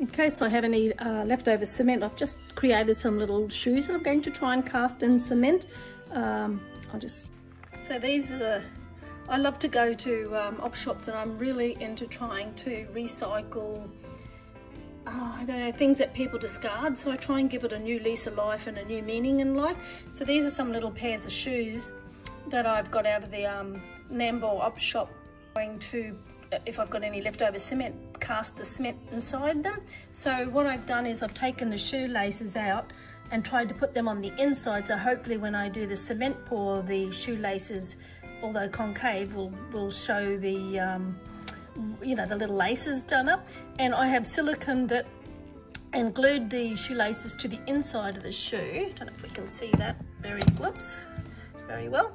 in case I have any uh, leftover cement, I've just created some little shoes that I'm going to try and cast in cement. Um, I'll just, so these are the, I love to go to um, op shops and I'm really into trying to recycle oh, I don't know, things that people discard. So I try and give it a new lease of life and a new meaning in life. So these are some little pairs of shoes that I've got out of the um, Nambour op shop. Going to, if I've got any leftover cement, cast the cement inside them. So what I've done is I've taken the shoelaces out and tried to put them on the inside. So hopefully when I do the cement pour, the shoelaces, although concave, will, will show the um, you know, the little laces done up. And I have siliconed it and glued the shoelaces to the inside of the shoe. I Don't know if we can see that very, whoops, very well.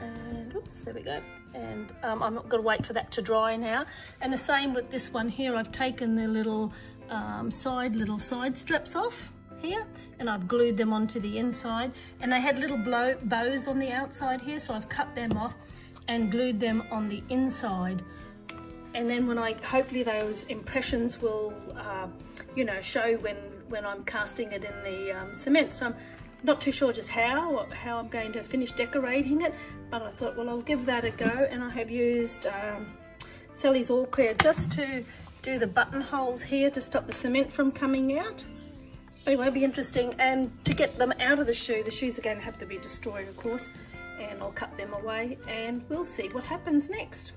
And whoops, there we go. And um, I'm not gonna wait for that to dry now. And the same with this one here. I've taken the little um, side, little side straps off here and I've glued them onto the inside and they had little blow, bows on the outside here so I've cut them off and glued them on the inside and then when I hopefully those impressions will uh, you know show when when I'm casting it in the um, cement so I'm not too sure just how how I'm going to finish decorating it but I thought well I'll give that a go and I have used um, Selleys All Clear just to do the buttonholes here to stop the cement from coming out. Anyway it'll be interesting and to get them out of the shoe the shoes are going to have to be destroyed of course and I'll cut them away and we'll see what happens next